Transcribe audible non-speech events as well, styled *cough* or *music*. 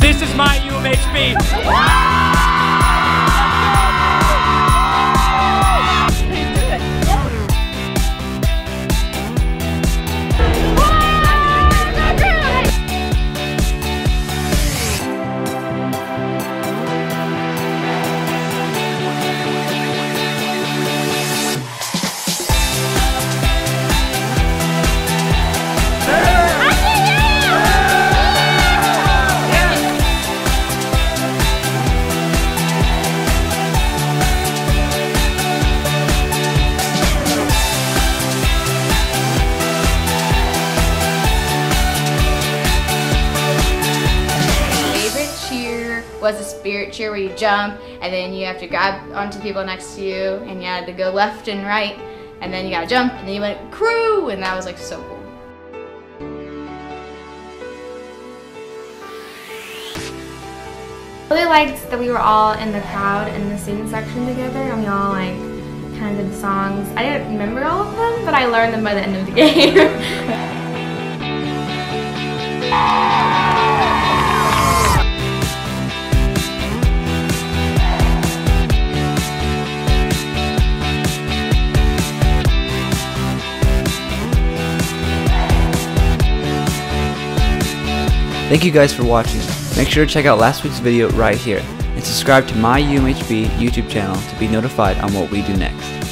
This is my UMHB. Was a spirit cheer where you jump and then you have to grab onto people next to you and you had to go left and right and then you gotta jump and then you went Cru and that was like so cool. really liked that we were all in the crowd in the singing section together and we all like kind of did the songs. I didn't remember all of them, but I learned them by the end of the game. *laughs* Thank you guys for watching. Make sure to check out last week's video right here and subscribe to my UMHB YouTube channel to be notified on what we do next.